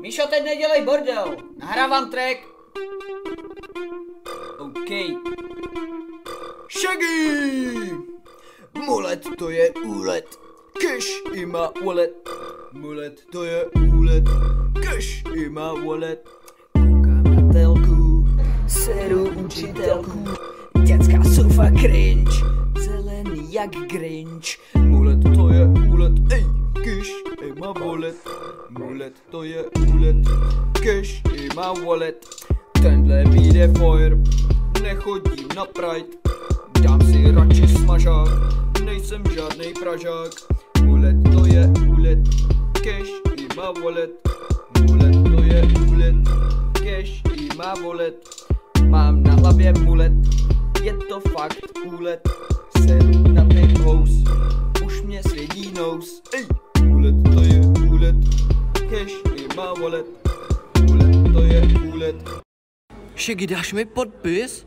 Míšo, teď nedělej bordel. Nahrávám track. OK. Shaggy! Mulet to je úlet, cash ima wallet. Mulet to je úlet, cash ima wallet. Koukám na telku, seru učitelku, dětská jsou fakt cringe, zelený jak Grinch. Mulet to je úlet, ej, cash ima wallet. Mulet to je úlet, cash ima wallet. Tenhle je foyer, nechodím na Pride, dám si radši smažák, nejsem žádnej pražák. Mulet to je úlet, cash i má wallet. Mulet to je úlet, cash i má wallet. Mám na hlavě mulet, je to fakt úlet. Seru na big house, už mě svědí nous. Ej, i má wallet. Mulet to je úlet. Šegi, dáš mi podpis?